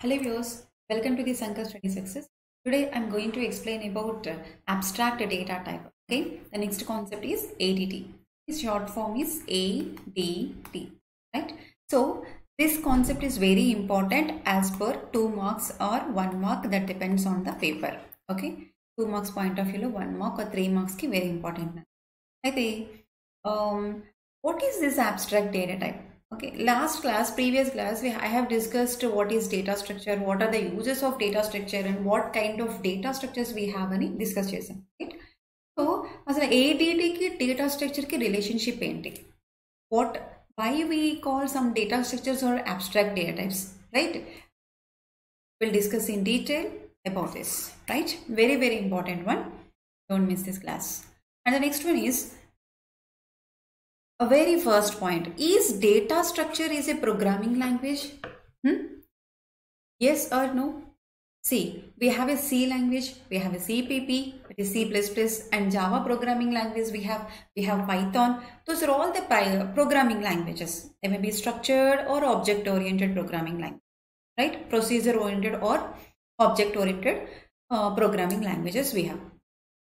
Hello viewers, welcome to the Sankalp Study Success. Today I'm going to explain about uh, abstract data type. Okay, the next concept is ADT. Its short form is ADT. Right. So this concept is very important as per two marks or one mark that depends on the paper. Okay, two marks point of view, one mark or three marks ki very important. అయితే um, what is this abstract data type? Okay, last class, previous class, we, I have discussed what is data structure, what are the uses of data structure and what kind of data structures we have అని discuss చేసాం right so అసలు ఏడిటికి data స్ట్రక్చర్కి relationship ఏంటి what why we call some data structures are abstract data types right will discuss in detail about this right very very important one don't miss this class and the next one is a very first point. Is data structure is a programming language? Hmm? yes or no? See we have a c language we have a cpp it is c++ and java programming language we have we have python. Those are all the programming languages. They may be structured or object oriented programming language right? Procedure oriented or object oriented uh, programming languages we have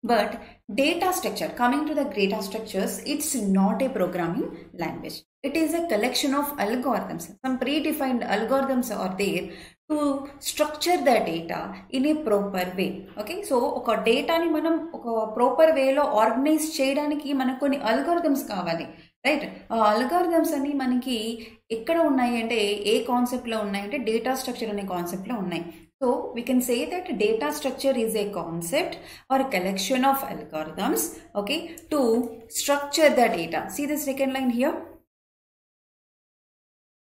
but data structure, coming to the data structures, it's not a programming language. It is a collection of algorithms. Some predefined algorithms are there to structure the data in a proper way. Okay so ఒక డేటాని మనం ఒక proper వేలో organise చేయడానికి మనకు కొన్ని algorithms కావాలి right ఆ అల్గారిథమ్స్ అన్ని మనకి ఎక్కడ ఉన్నాయి అంటే ఏ కాన్సెప్ట్లో ఉన్నాయంటే డేటా స్ట్రక్చర్ అనే కాన్సెప్ట్లో ఉన్నాయి So we can say that data structure is a concept or a collection of algorithms, okay, to structure the data. See the second line here?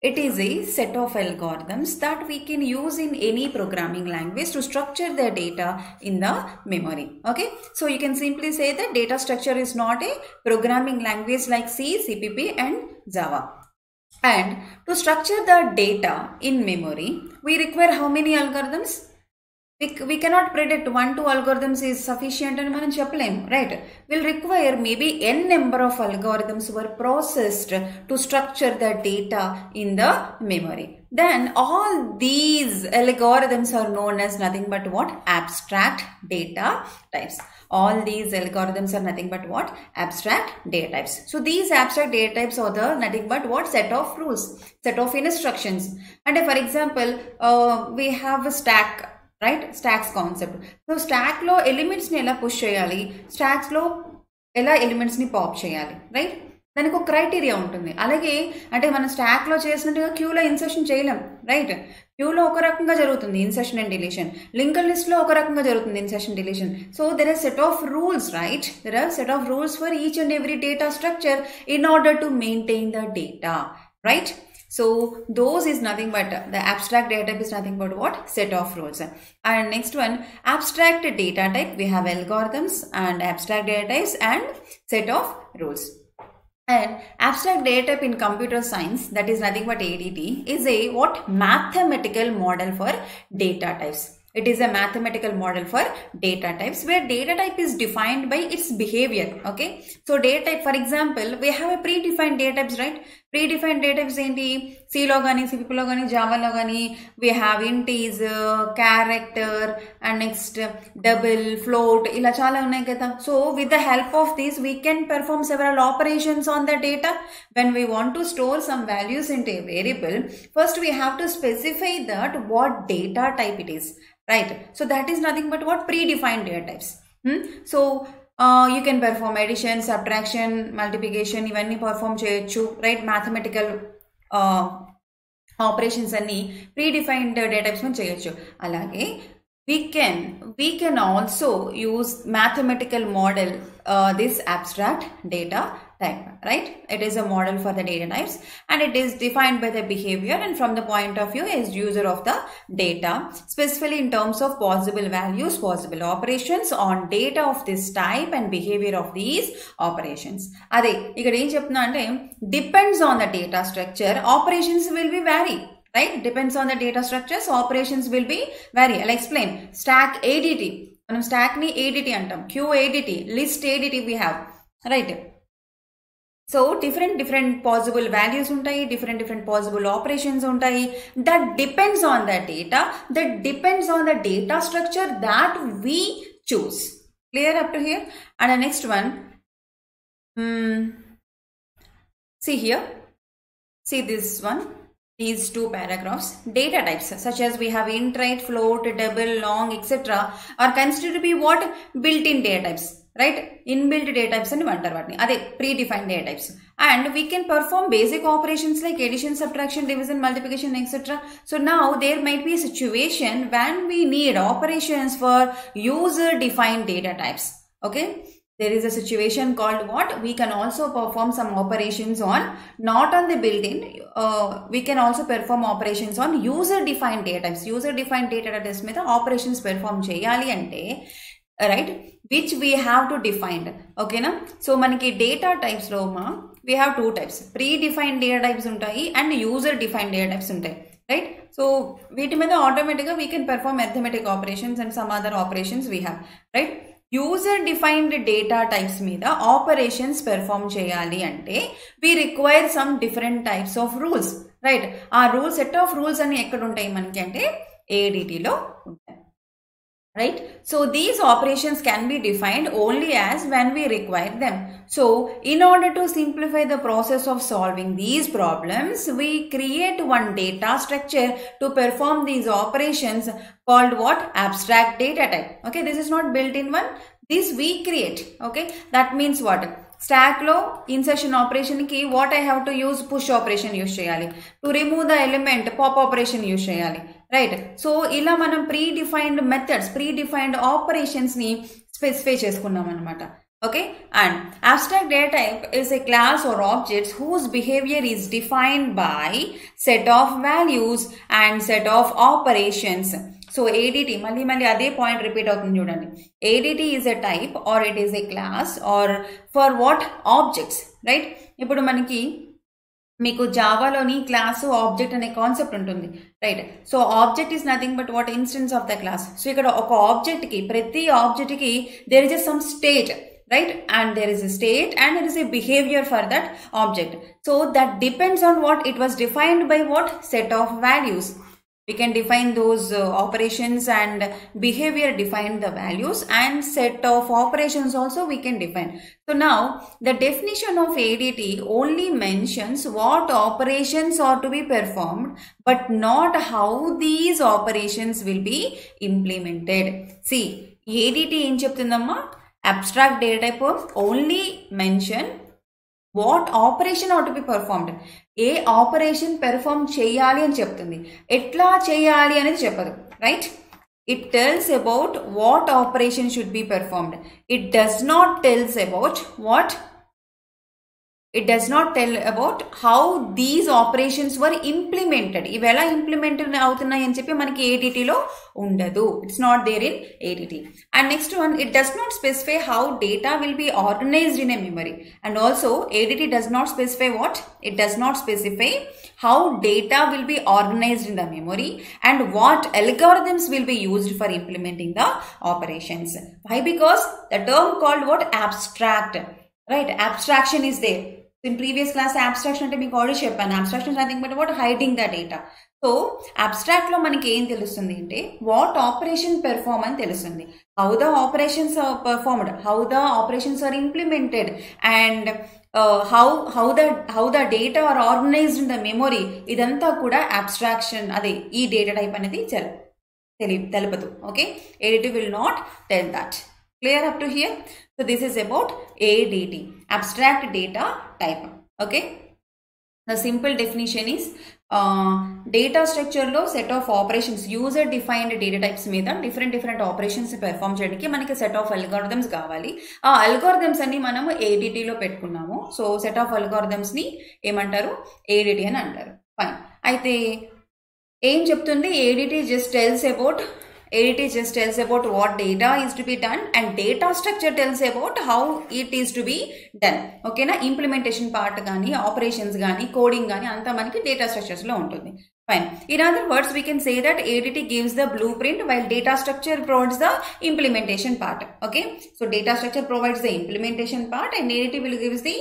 It is a set of algorithms that we can use in any programming language to structure the data in the memory. Okay, so you can simply say that data structure is not a programming language like C, CPP, and Java. And to structure the data in memory, we require how many algorithms? We, we cannot predict one, two algorithms is sufficient and మనం చెప్పలేము right will require maybe N number of algorithms were processed to structure the data in the memory. Then all these algorithms are known as nothing but what? Abstract data types. All these algorithms are nothing but what? Abstract data types. So these abstract data types are the nothing but what? Set of rules, set of instructions. And for example, uh, we have a stack right? Stacks concept. So స్టాక్లో ఎలిమెంట్స్ని ఎలా push చేయాలి? స్టాక్స్లో ఎలా ఎలిమెంట్స్ని pop చేయాలి? Right? దానికి ఒక criteria ఉంటుంది. అలాగే అంటే మనం స్టాక్లో చేసినట్టుగా క్యూలో ఇన్సర్షన్ చేయలేం. రైట్? క్యూలో ఒక రకంగా జరుగుతుంది ఇన్సెషన్ అండ్ డిలీషన్. లింకర్ లిస్ట్లో ఒక రకంగా జరుగుతుంది insertion deletion. So there are set of rules right there are set of rules for each and every data structure in order to maintain the data right so those is nothing but the abstract data type is nothing but what? Set of rules and next one abstract data type. We have algorithms and abstract data types and set of rules and abstract data type in computer science that is nothing but ADT is a what? Mathematical model for data types. It is a mathematical model for data types where data type is defined by its behavior okay? So data type for example we have a predefined data types right predefined data types ఏంటి సిలో కానీ సిపిపిలో కానీ జావాలో కానీ we have ఇంటీజ్ character and next double float ఇలా చాలా ఉన్నాయి కదా so with the help of these we can perform several operations on the data when we want to store some values in a variable first we have to specify that what data type it is right so that is nothing but what predefined data types hmm? so uh, you can perform addition subtraction multiplication ఇవన్నీ perform చేయొచ్చు right mathematical operations అన్ని predefined data types మనం చేయొచ్చు అలాగే we can we can also use mathematical model uh, this abstract data type right it is a model for the data types and it is defined by the behavior and from the point of view as user of the data specifically in terms of possible values possible operations on data of this type and behavior of these operations అదే ఇక్కడ ఏం చెప్తున్నా అంటే depends on the data structure operations will be vary right depends on the data structure so operations will be vary i'll explain stack adt మనం stock ని ADT అంటాం queue ADT list ADT we have right so different different possible values ఉంటాయి different different possible operations ఉంటాయి that depends on the data that depends on the data structure that we choose clear up to here and next one see here see this one these two paragraphs data types such as we have int right float double long etc are considered to be what built-in data types Right inbuilt data types అని అంటారు వాటిని అదే predefined data types and we can perform basic operations like addition subtraction division multiplication etcetera so now there might be situation when we need operations for user defined data types okay there is a situation called what we can also perform some operations on not on the built-in uh, we can also perform operations on user defined data types user defined data types మీద operations perform చేయాలి అంటే right which we have to defined ఓకేనా so మనకి data టైప్స్లో మా we have two types predefined data types ఉంటాయి and user defined data types ఉంటాయి right so వీటి మీద ఆటోమేటిక్గా we can perform arithmetic operations and some other operations we have right user defined data types మీద operations perform చేయాలి అంటే we require some different types of rules right ఆ rule set of rules అని ఎక్కడ ఉంటాయి మనకి అంటే ఏడిటిలో ఉంటాయి right so these operations can be defined only as when we require them so in order to simplify the process of solving these problems we create one data structure to perform these operations called what abstract data type okay this is not built in one this we create okay that means what స్టాక్లో insertion ఆపరేషన్కి what I have to use push operation use చేయాలి to remove the element pop operation use చేయాలి right so ఇలా మనం predefined methods predefined ఆపరేషన్స్ని specify చేసుకున్నాం అనమాట okay and abstract data type is a class or objects whose behaviour is defined by set of values and set of operations so ADT మళ్ళీ మళ్ళీ అదే point repeat అవుతుంది చూడండి. ADT is a type or it is a class or for what objects right ఇప్పుడు మనకి మీకు జావాలోని class object అనే కాన్సెప్ట్ ఉంటుంది. Right so object is nothing but what instance of the class so ఇక్కడ ఒక ఆబ్జెక్ట్కి ప్రతి ఆబ్జెక్ట్కి there is a some state right and there is a state and there is a behaviour for that object so that depends on what it was defined by what set of values We can define those uh, operations and behavior define the values and set of operations also we can define. So now the definition of ADT only mentions what operations are to be performed but not how these operations will be implemented. See ADT in chapter number abstract data type only mention what operation ought be performed A operation perform చేయాలి అని చెప్తుంది. ఎట్లా చేయాలి అనేది చెప్పదు. Right it tells about what operation should be performed it does not tells about what it does not tell about how these operations were implemented ఇవి ఎలా implement అవుతున్నాయి అని చెప్పి మనకి ఏడిటీలో ఉండదు it's not there in ఏడిటీ and next one it does not specify how data will be organised in a memory and also ఏడిటీ does not specify what it does not specify how data will be organized in the memory and what algorithms will be used for implementing the operations. Why? Because the term called what? Abstract. Right? Abstraction is there. In previous class, abstraction అంటే మీకు already చెప్పాను abstraction is nothing but what? Hiding the data. So అబ్స్ట్రాక్ట్లో మనకి ఏం తెలుస్తుంది అంటే what operation perform అని తెలుస్తుంది how the operations performed how the operations are implemented and how how the how the data are organized in the memory ఇదంతా కూడా abstraction అదే ఈ డేటా టైప్ అనేది తెలి తెలుపదు okay ADT will not tell that clear up to here so this is about ADT abstract data type okay the simple definition is data స్ట్రక్చర్లో set of operations user defined data types మీద different different operations perform చేయడానికి మనకి set of algorithms కావాలి. ఆ algorithms అన్ని మనము ఏడిటీలో పెట్టుకున్నాము. So set of అల్గారిథమ్స్ని ఏమంటారు? ADT అని అంటారు. ఫైన్ అయితే ఏం చెప్తుంది? ADT just tells about ADT just tells about what data is to be done and data structure tells about how it is to be done ఓకేనా ఇంప్లిమెంటేషన్ పార్ట్ కానీ operations కానీ coding కానీ అంతా మనకి డేటా స్ట్రక్చర్స్లో ఉంటుంది fine in other words we can say that ఏడిటీ gives the blue print while data structure provides the implementation part okay so data structure provides the implementation part and ఏడిటీ will gives the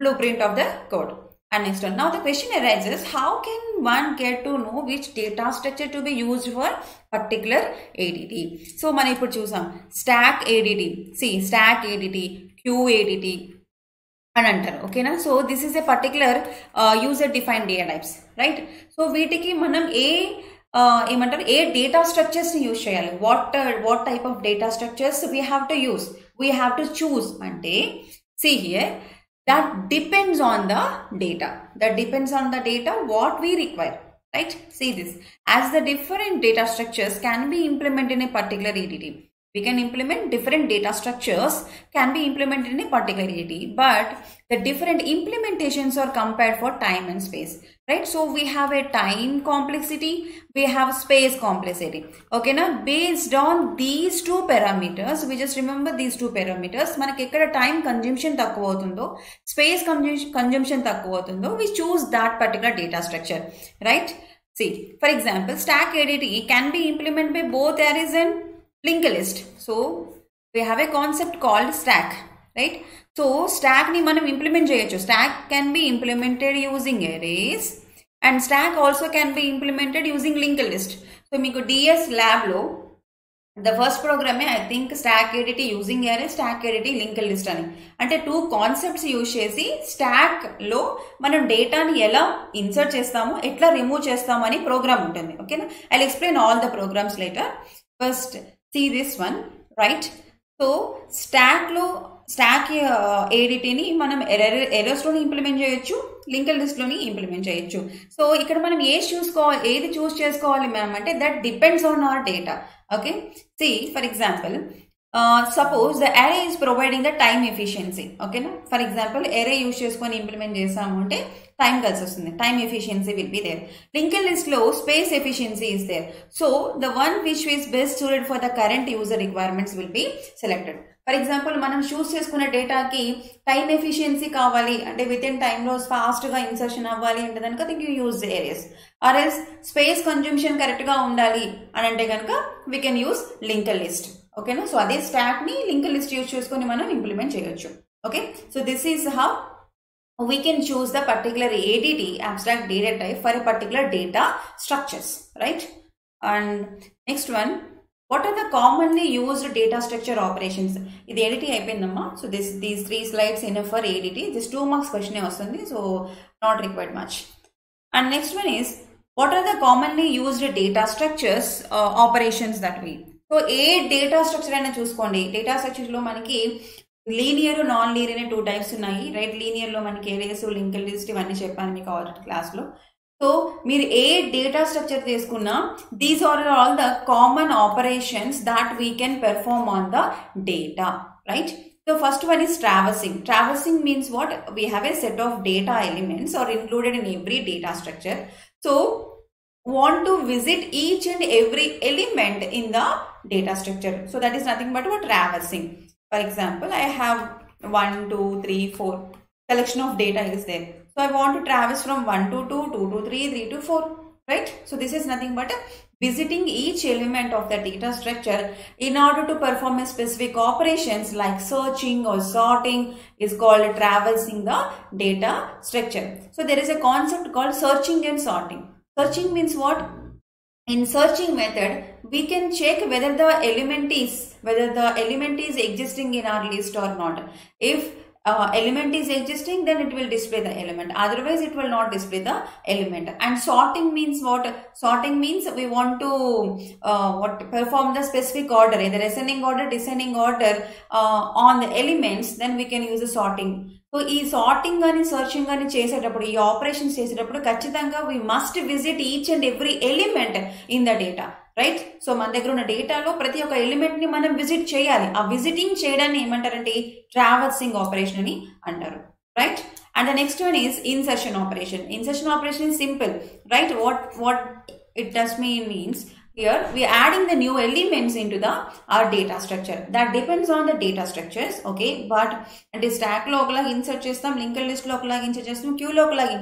blueprint of the code. And next one. Now the question arises, how can one get to know which data structure to be used for particular ADT? So మనం ఇప్పుడు చూసాం stack ADT. See stack ADT, Q ADT అని అంటారు ఓకేనా so this is a particular user define data types right so వీటికి మనం ఏ ఏమంటారు ఏ డేటా స్ట్రక్చర్స్ని యూజ్ చేయాలి what what type of data structures we have to use we have to choose అంటే see here that depends on the data. That depends on the data what we require right? See this. As the different data structures can be implemented in a particular ADT we can implement different data structures can be implemented in a particular ADT but the different implementations are compared for time and space right so we have a time complexity we have space complexity okay now based on these two parameters we just remember these two parameters మనకి ఎక్కడ time consumption తక్కువ అవుతుందో space consumption తక్కువ అవుతుందో we choose that particular data structure right see for example stack ADT can be implemented by both arrays and linked list so we have a concept called stack right So స్టాక్ని మనం implement చేయొచ్చు. Stack can be implemented using arrays and stack also can be implemented using link list so మీకు DS ల్యాబ్లో the first ప్రోగ్రామే I think stack ADT using array stack ADT link list అని. అంటే two concepts use చేసి స్టాక్లో మనం డేటాని ఎలా insert చేస్తాము ఎట్లా రిమూవ్ చేస్తాము అని ప్రోగ్రామ్ ఉంటుంది. ఓకేనా I explain all the programs later first see this one right so స్టాక్లో స్టాక్ ఏడిటీని మనం ఎర్ర ఎర్రస్లోని ఇంప్లిమెంట్ చేయొచ్చు లింకల్ లిస్ట్లోని ఇంప్లిమెంట్ చేయొచ్చు. సో ఇక్కడ మనం ఏది చూసుకోవాలి ఏది చూస్ చేసుకోవాలి మనం అంటే that depends on our data okay see for example suppose the array is providing the time efficiency ఓకేనా ఫర్ ఎగ్జాంపుల్ ఎరే యూస్ చేసుకొని ఇంప్లిమెంట్ చేసాము అంటే టైం కలిసి వస్తుంది. Time efficiency will be there link లిస్ట్లో space efficiency is there so the one which is best suited for the current user requirements will be selected for example మనం choose చేసుకునే డేటాకి time efficiency కావాలి. అంటే with in టైంలో ఫాస్ట్గా insertion అవ్వాలి అంటే కనుక think you use arrays RS space consumption కరెక్ట్గా ఉండాలి అని అంటే కనుక we can use link list ఓకేనా సో అదే స్టాక్ని లింక్ లిస్ట్ యూజ్ చేసుకొని మనం ఇంప్లిమెంట్ చేయొచ్చు. Okay so this is how we can choose the particular ADT abstract data type for a particular data structures. Right? And next one. What are the commonly used data structure operations ఇది ADT అయిపోయిందమ్మా. So this these three slides in for ADT this two marks క్వశ్చనే వస్తుంది. So not required much and next one is what are the commonly used data structures operations that we so a data structure అయినా చూసుకోండి. Data స్ట్రక్చర్లో మనకి linear non linear అనే two types ఉన్నాయి. Right లీనియర్లో మనకి ఏరియస్ లింకల్ లిస్ట్ ఇవన్నీ చెప్పాను మీకు ఆల్రెడీ క్లాస్లో సో మీరు ఏ డేటా స్ట్రక్చర్ తీసుకున్నా these are all the common operations that we can perform on the data right so first one is traversing. Traversing means what? We have a set of data elements or included in every data structure. So want to visit each and every element in the data structure. So that is nothing but what traversing. For example, I have one, two, three, four collection of data is there. So I want to traverse from 1 to 2, 2 to 3, 3 to 4, right? So this is nothing but visiting each element of the data structure in order to perform specific operations like searching or sorting is called traversing the data structure. So there is a concept called searching and sorting. Searching means what? in searching method we can check whether the element is whether the element is existing in our list or not if uh, element is existing then it will display the element otherwise it will not display the element and sorting means what sorting means we want to uh, what perform the specific order either ascending order descending order uh, on the elements then we can use the sorting so ఈ sorting కానీ searching కానీ చేసేటప్పుడు ఈ operations చేసేటప్పుడు ఖచ్చితంగా we must visit each and every element in the data Right so మన దగ్గర ఉన్న డేటాలో ప్రతి ఒక్క ఎలిమెంట్ని మనం విజిట్ చేయాలి. ఆ విజిటింగ్ చేయడాన్ని ఏమంటారంటే ట్రావర్సింగ్ ఆపరేషన్ అని అంటారు. Right and the next one is insertion operation insertion operation simple right what what it does mean means here we are adding the new elements into the our data structure. That depends on the data structures okay? But అంటే స్టాక్లో ఒకలాగా insert చేస్తాం link లిస్ట్లో ఒకలాగా insert చేస్తాం queue లో ఒకలాగా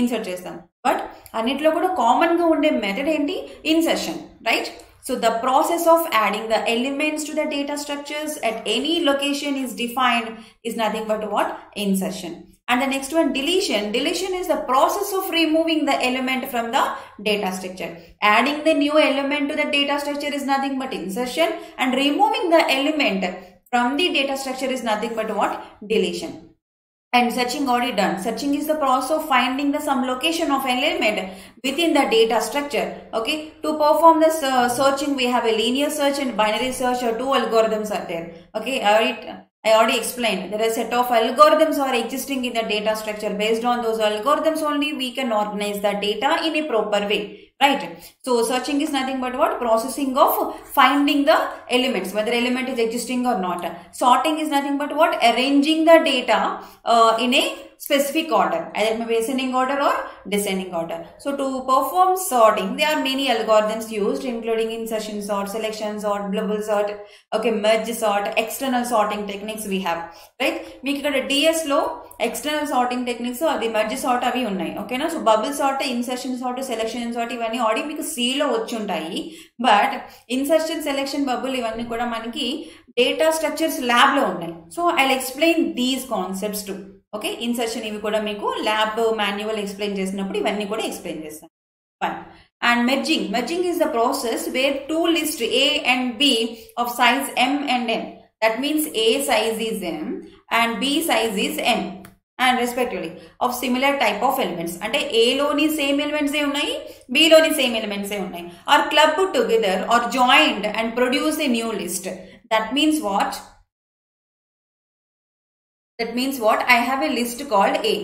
insert uh, చేస్తాం. బట్ అన్నిట్లో కూడా కామన్ గా ఉండే మెథడ్ ఏంటి insertion right So the process of adding the elements to the data structures at any location is defined is nothing but what? Insertion. And the next one, deletion. Deletion is the process of removing the element from the data structure. Adding the new element to the data structure is nothing but insertion and removing the element from the data structure is nothing but what? Deletion and searching already done searching is the process of finding the some location of element within the data structure okay to perform this uh, searching we have a linear search and binary search or two algorithms are there okay all right I already explained there are set of algorithms are existing in the data structure. Based on those algorithms only we can organize the data in a proper way. Right. So searching is nothing but what? Processing of finding the elements, whether element is existing or not. Sorting is nothing but what? Arranging the data uh, in a specific order, either may be ascending order or descending order. So to perform sorting, there are many algorithms used, including insertion sort, selection sort, bubble sort, okay, merge sort, external sorting techniques we have, right? మీకు ఇక్కడ DS లో external sorting techniques అది merge sort అవి ఉన్నాయి ఓకేనా so bubble sort insertion sort selection sort ఇవన్నీ already మీకు సిలో వచ్చి ఉంటాయి బట్ ఇన్సర్షన్ సెలెక్షన్ బబుల్ ఇవన్నీ కూడా మనకి డేటా స్ట్రక్చర్స్ ల్యాబ్లో ఉన్నాయి so I explain these concepts to okay? Insertion ఇవి కూడా మీకు ల్యాబ్ మాన్యువల్ ఎక్స్ప్లెయిన్ చేసినప్పుడు ఇవన్నీ కూడా ఎక్స్ప్లెయిన్ చేస్తాం. One and merging merging is the process where two list A and B of size M and N that means A size is M and B size is M and respectively of similar type of elements అంటే ఏలోని same elements ఏ ఉన్నాయి? బిలోని same elements ఏ ఉన్నాయి? Are club together are joint and produce a new list that means what that means what I have a list called a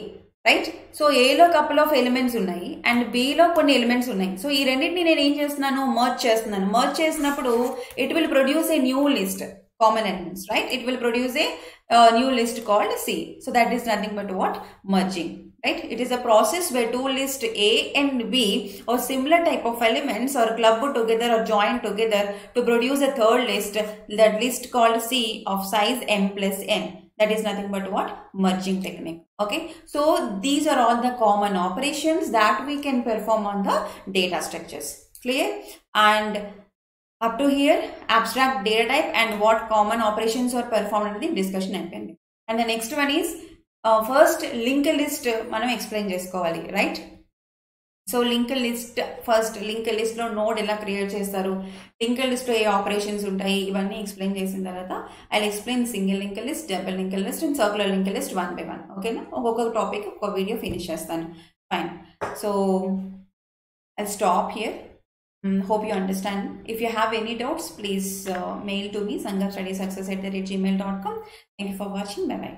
right so ఏలో couple of elements ఉన్నాయి and below కొన్ని elements ఉన్నాయి so ఈ రెండింటిని నేను ఏం చేస్తున్నాను much చేస్తున్నాను మర్చ్ చేసినప్పుడు it will produce a new list common elements, right? It will produce a uh, new list called C. So that is nothing but what? Merging, right? It is a process where two lists A and B or similar type of elements are clubbed together or joined together to produce a third list, that list called C of size M plus N. That is nothing but what? Merging technique. Okay. So these are all the common operations that we can perform on the data structures. Clear? And up to here abstract data type and what common operations are performed in the discussion అయిపోయింది and the next one is uh, first link list మనం explain చేసుకోవాలి right So link list first link లిస్ట్లో node ఎలా create చేస్తారు link list ఏ operations ఉంటాయి ఇవన్నీ explain చేసిన తర్వాత I explain single link list double link list and circular link list one by one ఓకేనా ఒక్కొక్క టాపిక్ ఒక్కొక్క వీడియో ఫినిష్ చేస్తాను fine so I stop here Mm, hope you understand. If you have any doubts, please uh, mail to me, sanghamstudysuccess at gmail.com. Thank you for watching. Bye bye.